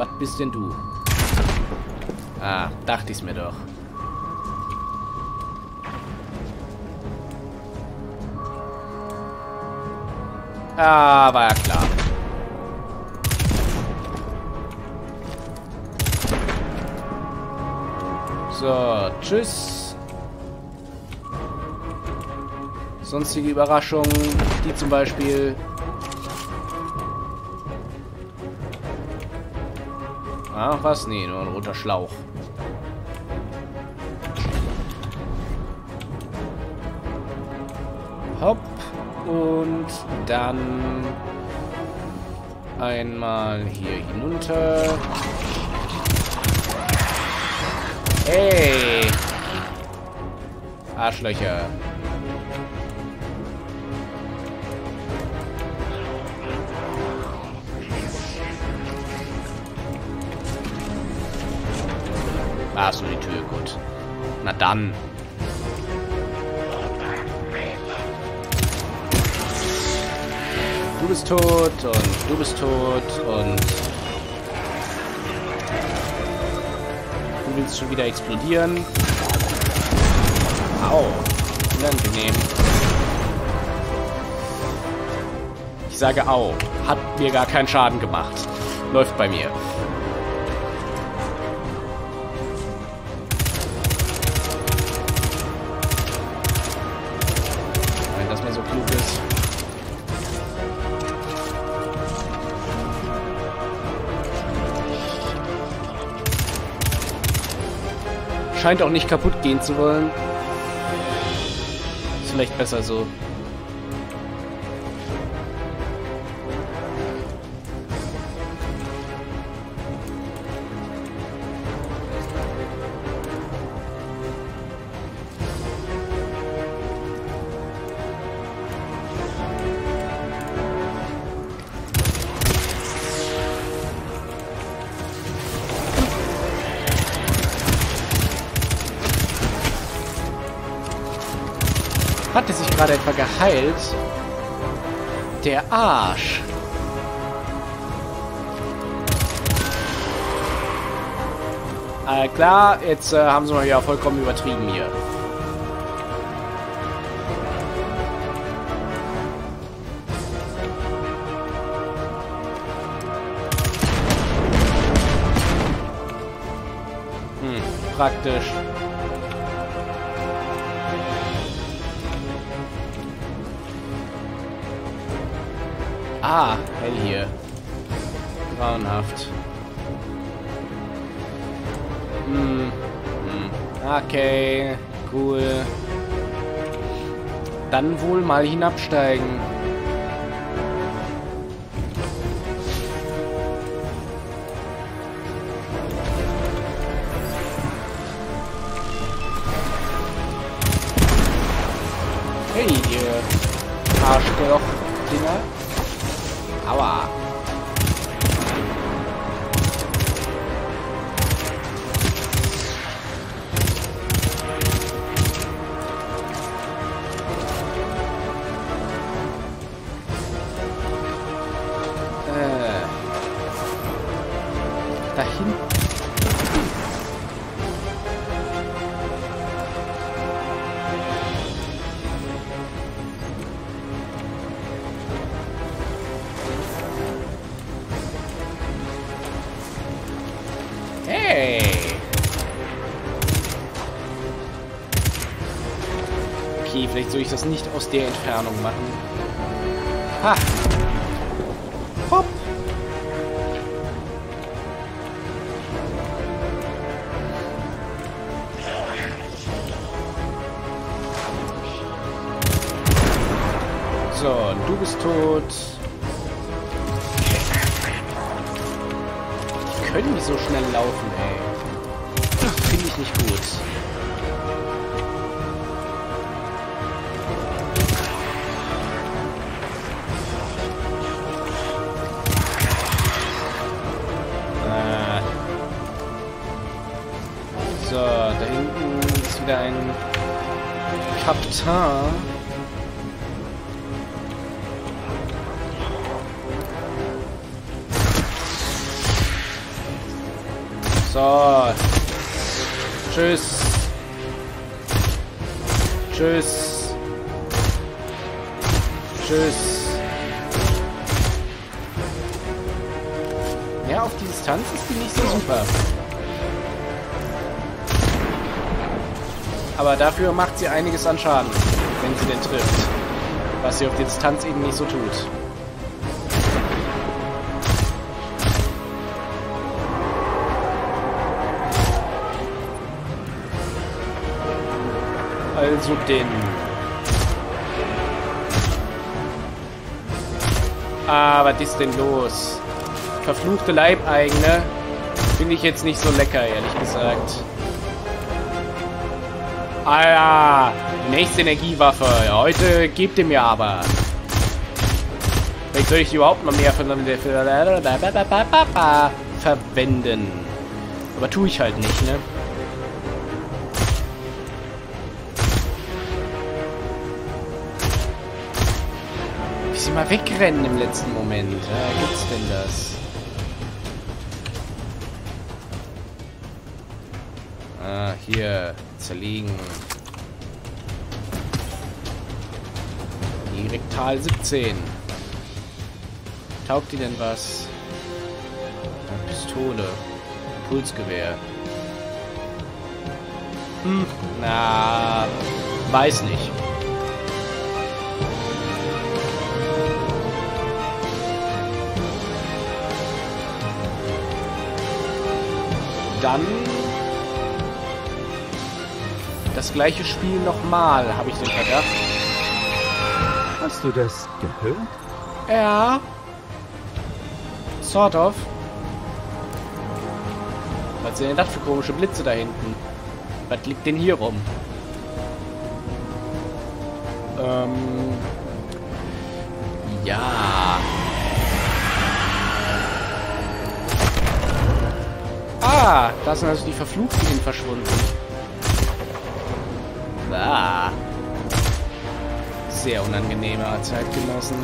Was bist denn du? Ah, dachte ich's mir doch. Ah, war ja klar. So, tschüss. Sonstige Überraschungen, die zum Beispiel... Ah, was? Nee, nur ein roter Schlauch. Hopp. Und dann einmal hier hinunter. Hey! Arschlöcher. Ah, ist nur die Tür, gut. Na dann. Du bist tot und du bist tot und du willst schon wieder explodieren. Au. Unangenehm. Ich sage au. Hat mir gar keinen Schaden gemacht. Läuft bei mir. Scheint auch nicht kaputt gehen zu wollen. Ist vielleicht besser so. Hat er sich gerade etwa geheilt? Der Arsch. Äh, klar, jetzt äh, haben sie mal wieder vollkommen übertrieben hier. Hm, praktisch. Ah, hell hier. Grauenhaft. Hm. hm. Okay, cool. Dann wohl mal hinabsteigen. Vielleicht soll ich das nicht aus der Entfernung machen. Ha! Hopp! So, du bist tot. Die können die so schnell laufen, ey. Finde ich nicht gut. Kapitän. So. Tschüss. Tschüss. Tschüss. Ja, auf die Distanz ist die nicht so super. Aber dafür macht sie einiges an Schaden, wenn sie den trifft. Was sie auf die Distanz eben nicht so tut. Also den. Ah, was ist denn los? Verfluchte Leibeigene finde ich jetzt nicht so lecker, ehrlich gesagt. Ah ja, nächste Energiewaffe. Heute gebt ihr mir aber. Vielleicht soll ich überhaupt noch mehr verwenden. Aber tue ich halt nicht, ne? Wie sie mal wegrennen im letzten Moment. Ja, gibt's denn das? Ah, hier. Zerlegen. Direktal 17. Taugt die denn was? Eine Pistole. Pulsgewehr. Hm, na, weiß nicht. Dann das gleiche Spiel nochmal, habe ich den Verdacht. Hast du das gehört? Ja. Sort of. Was sind denn das für komische Blitze da hinten? Was liegt denn hier rum? Ähm. Ja. Ah, da sind also die Verfluchten verschwunden. Ah. Sehr unangenehmer Zeitgenossen.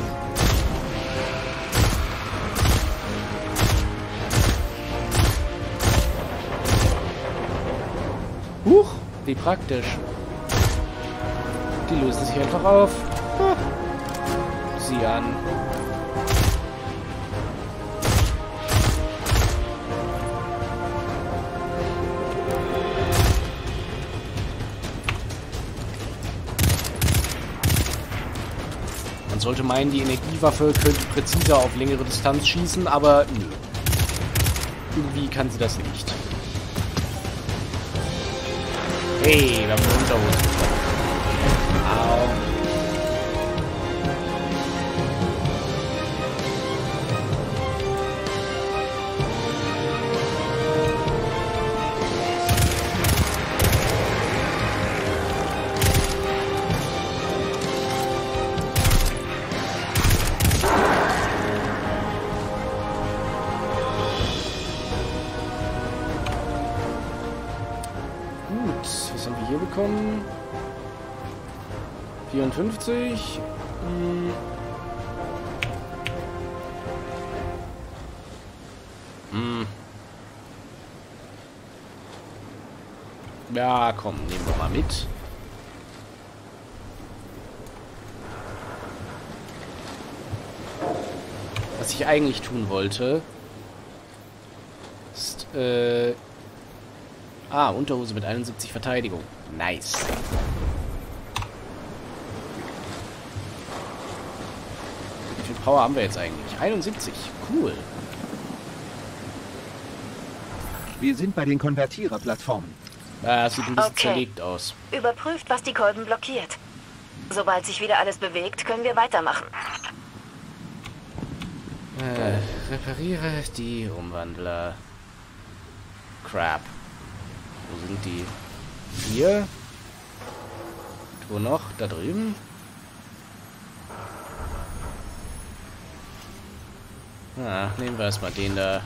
Huch, wie praktisch. Die lösen sich einfach auf. Sieh an. Sollte meinen, die Energiewaffe könnte präziser auf längere Distanz schießen, aber nö. Irgendwie kann sie das nicht. Hey, wir haben eine Unterhose. 54. Hm. Hm. Ja, komm, nehmen wir mal mit. Was ich eigentlich tun wollte, ist, äh, Ah, Unterhose mit 71 Verteidigung. Nice. Wie viel Power haben wir jetzt eigentlich? 71. Cool. Wir sind bei den Konvertiererplattformen. Ah, das sieht ein bisschen Okay. zerlegt aus. Überprüft, was die Kolben blockiert. Sobald sich wieder alles bewegt, können wir weitermachen. Äh, repariere die Umwandler. Crap. Wo sind die? Hier? Wo noch? Da drüben? Ah, nehmen wir erstmal den da.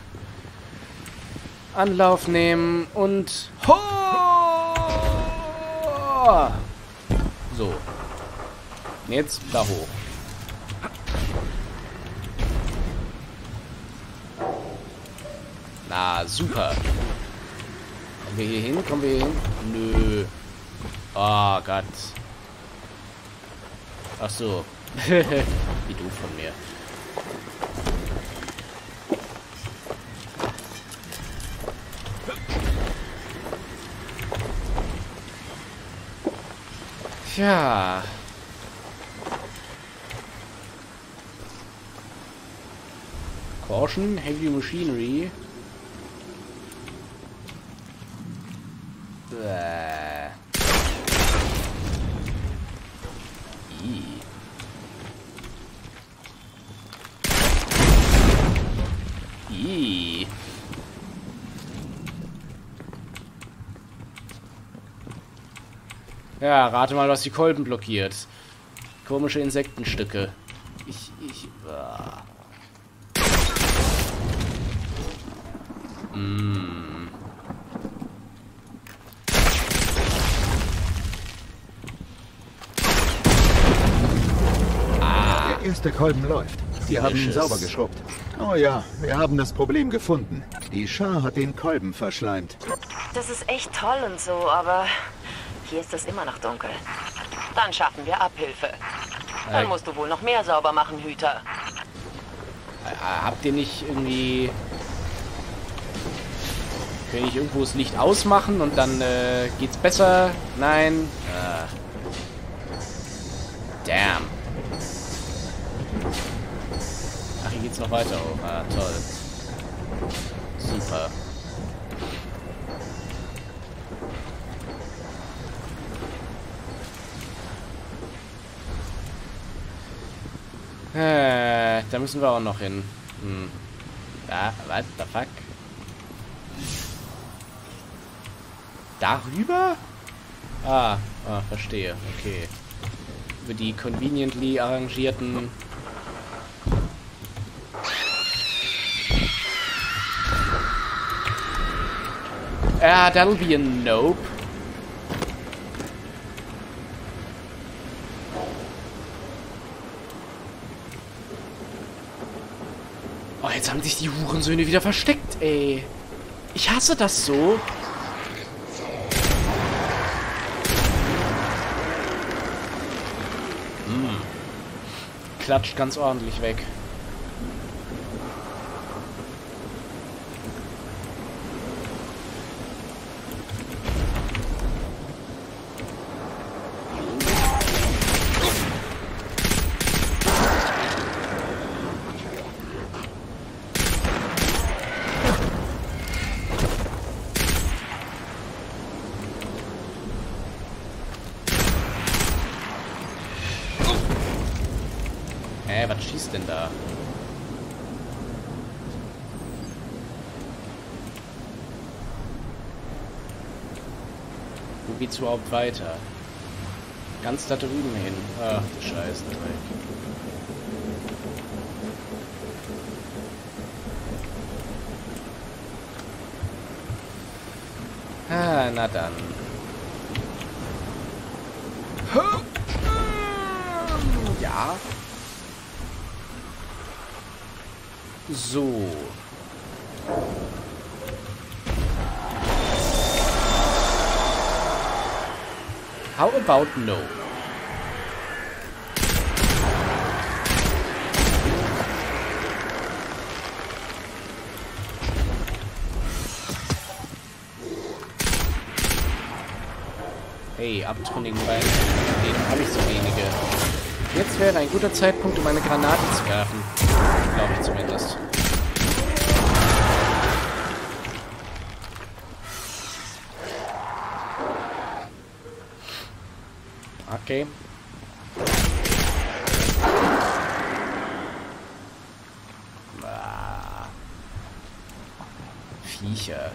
Anlauf nehmen und... Ho! So. Jetzt da hoch. Na, super. Kommen wir hier hin? Kommen wir hier hin? Nö. Oh Gott. Ach so. Wie du von mir. Tja. Caution, heavy machinery. Bäh. Ja, rate mal, was die Kolben blockiert. Komische Insektenstücke. Ich, ich, ah. Mm. Der erste Kolben läuft. Sie haben ihn sauber geschrubbt. Oh ja, wir haben das Problem gefunden. Die Schar hat den Kolben verschleimt. Das ist echt toll und so, aber hier ist es immer noch dunkel. Dann schaffen wir Abhilfe. Dann Äh. musst du wohl noch mehr sauber machen, Hüter. Äh, Habt ihr nicht irgendwie... Kann ich irgendwo das Licht ausmachen und dann äh, geht's besser? Nein. Ah. Damn. Ach, hier geht's noch weiter hoch. Ah, toll. Super. Äh, da müssen wir auch noch hin. Hm. Da, what the fuck? Darüber? Ah, ah, verstehe. Okay. Über die conveniently arrangierten... Ah, that'll be a nope. Oh, jetzt haben sich die Hurensöhne wieder versteckt, ey. Ich hasse das so. Hm. Klatscht ganz ordentlich weg. Hä, was schießt denn da? Wo geht's überhaupt weiter? Ganz da drüben hin. Ach, du Scheiße, Dreck. Ah, na dann. Ja. So. How about no? Hey, abtrünnigen Beinen, denen habe ich so wenige. Jetzt wäre ein guter Zeitpunkt, um eine Granate zu werfen. Glaube ich zumindest. Okay. Ah. Viecher.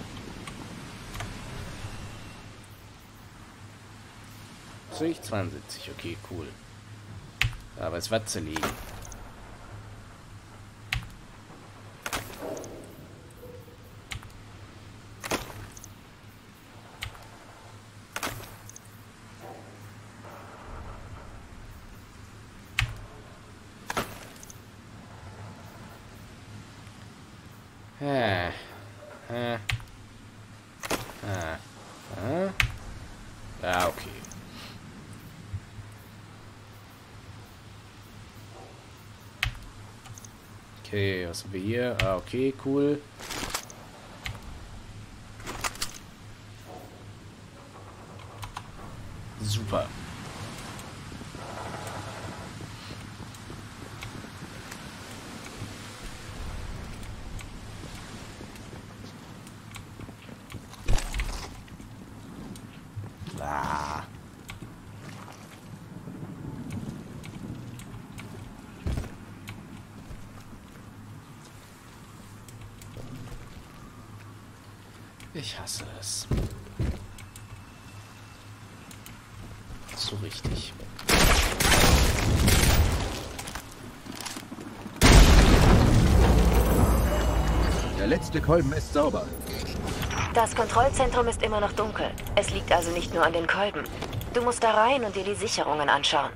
Sehe ich 72, okay, cool. Aber es wird zerlegen. Äh. Äh. Ah. Ah. Ja, okay. Okay, was haben wir hier? Ah, okay, cool. Super. Ich hasse es. So richtig. Der letzte Kolben ist sauber. Das Kontrollzentrum ist immer noch dunkel. Es liegt also nicht nur an den Kolben. Du musst da rein und dir die Sicherungen anschauen.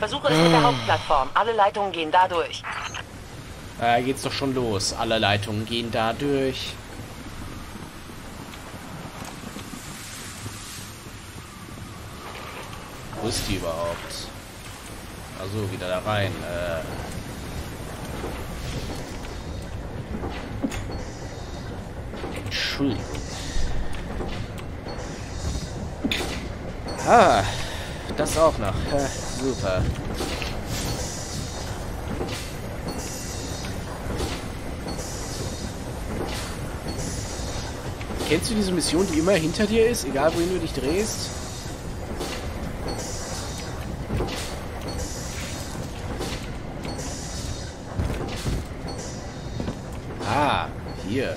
Versuche es mit der Hauptplattform. Alle Leitungen gehen da durch. Da geht's doch schon los. Alle Leitungen gehen da durch. Wo ist die überhaupt? Also wieder da rein. Äh. Entschuldigung. Ah, das auch noch. Äh, super. Kennst du diese Mission, die immer hinter dir ist, egal wohin du dich drehst? Ah, hier.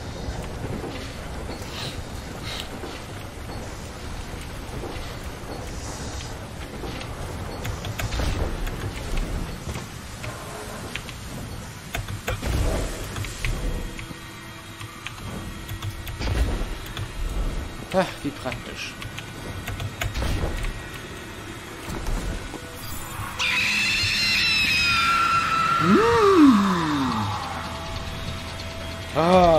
Ach, wie praktisch. Mm. Ah.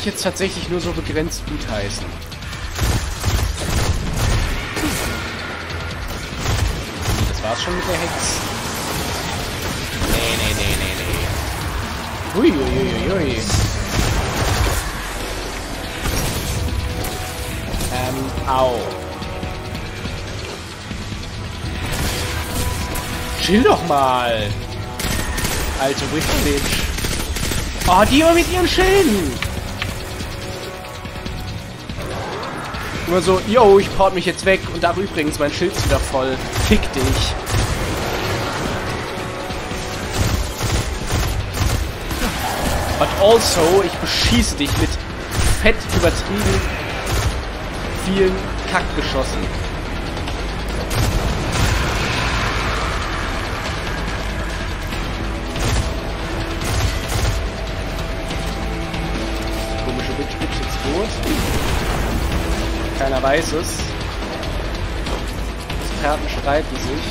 Ich jetzt tatsächlich nur so begrenzt gut heißen. Das war's schon mit der Hex. Nee, nee, nee, nee, nee. Hui. Ähm, au. Chill doch mal. Alte Witch. Oh, die immer mit ihren Schilden. Nur so, yo, ich port mich jetzt weg und da übrigens mein Schild wieder voll. Fick dich. But also, ich beschieße dich mit fett übertrieben vielen Kackgeschossen. Keiner weiß es. Experten streiten sich.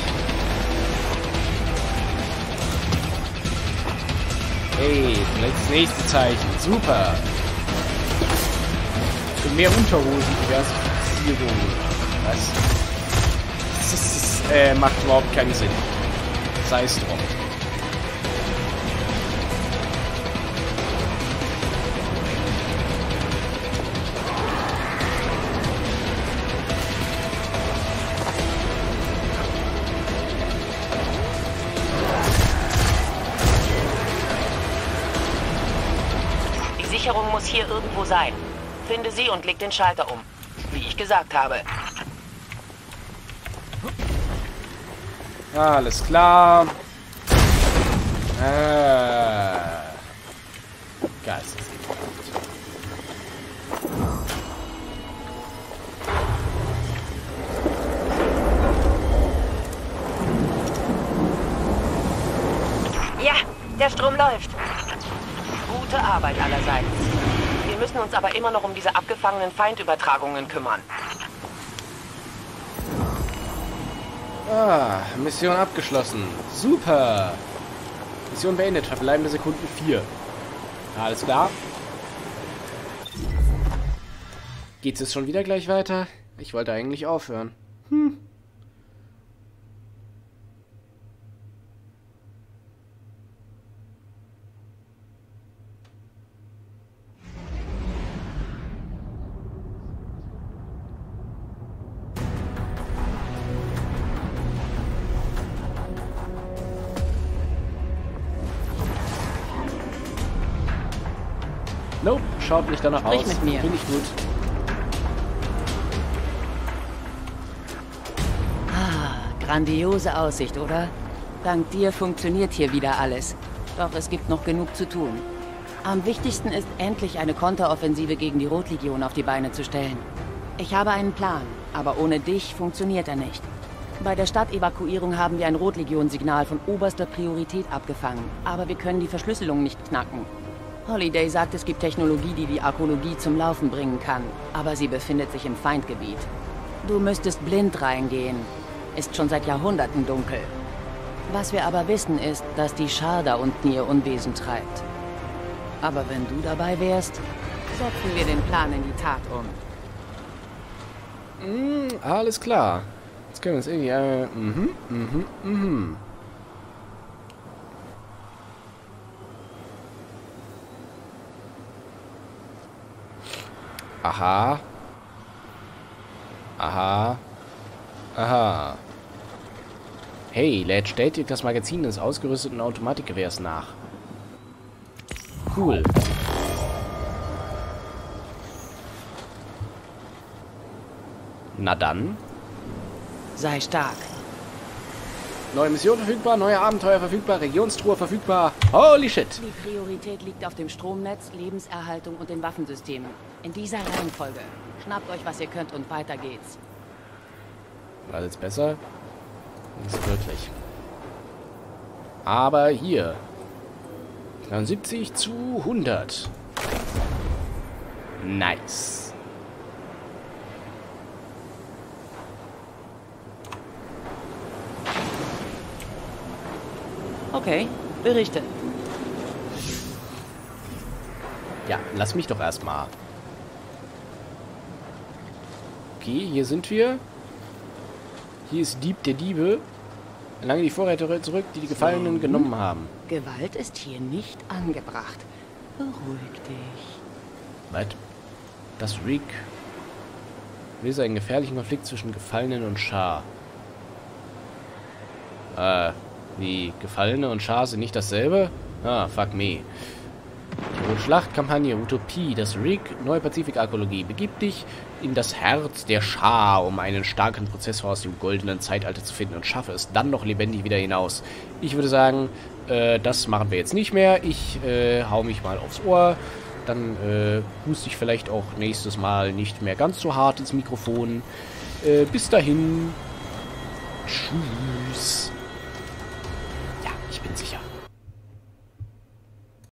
Hey, das nächste Zeichen. Super. Für mehr Unterhosen, Diversifizierung. Was? Das ist, äh, macht überhaupt keinen Sinn. Sei es drum. Muss hier irgendwo sein. Finde sie und leg den Schalter um. Wie ich gesagt habe. Alles klar. Ah. Arbeit allerseits. müssen uns aber immer noch um diese abgefangenen Feindübertragungen kümmern. Ah, Mission abgeschlossen. Super. Mission beendet. Verbleibende Sekunden 4. Alles klar. Geht's jetzt schon wieder gleich weiter? Ich wollte eigentlich aufhören. Hm. Nope, schaut nicht danach Sprich aus. mit mir. Finde ich gut. Grandiose Aussicht, oder? Dank dir funktioniert hier wieder alles. Doch es gibt noch genug zu tun. Am wichtigsten ist endlich eine Konteroffensive gegen die Rotlegion auf die Beine zu stellen. Ich habe einen Plan, aber ohne dich funktioniert er nicht. Bei der Stadtevakuierung haben wir ein Rotlegion-Signal von oberster Priorität abgefangen, aber wir können die Verschlüsselung nicht knacken. Holiday sagt, es gibt Technologie, die die Arkologie zum Laufen bringen kann, aber sie befindet sich im Feindgebiet. Du müsstest blind reingehen. Ist schon seit Jahrhunderten dunkel. Was wir aber wissen ist, dass die Schar da unten ihr Unwesen treibt. Aber wenn du dabei wärst, setzen wir den Plan in die Tat um. Hm, alles klar. Jetzt können wir uns irgendwie... Äh, mhm, mhm, mhm. Aha. Aha. Aha. Hey, lädt stetig das Magazin des ausgerüsteten Automatikgewehrs nach. Cool. Na dann. Sei stark. Neue Mission verfügbar, neue Abenteuer verfügbar, Regionstruhe verfügbar. Holy shit. Die Priorität liegt auf dem Stromnetz, Lebenserhaltung und den Waffensystemen. In dieser Reihenfolge. Schnappt euch, was ihr könnt und weiter geht's. War jetzt besser? Nicht wirklich. Aber hier. 73 zu 100. Nice. Okay, berichte. Ja, lass mich doch erstmal. Okay, hier sind wir. Hier ist Dieb der Diebe. Erlange die Vorräte zurück, die die Gefallenen genommen haben. Gewalt ist hier nicht angebracht. Beruhig dich. Was? Das Rick löse einen gefährlichen Konflikt zwischen Gefallenen und Schar. Äh, wie Gefallene und Schar sind nicht dasselbe? Ah, fuck me. Schlachtkampagne Utopie, das Rig, Neue Pazifikarkologie. Begib dich in das Herz der Schar, um einen starken Prozessor aus dem goldenen Zeitalter zu finden und schaffe es dann noch lebendig wieder hinaus. Ich würde sagen, äh, das machen wir jetzt nicht mehr. Ich äh, hau mich mal aufs Ohr. Dann äh, huste ich vielleicht auch nächstes Mal nicht mehr ganz so hart ins Mikrofon. Äh, bis dahin. Tschüss.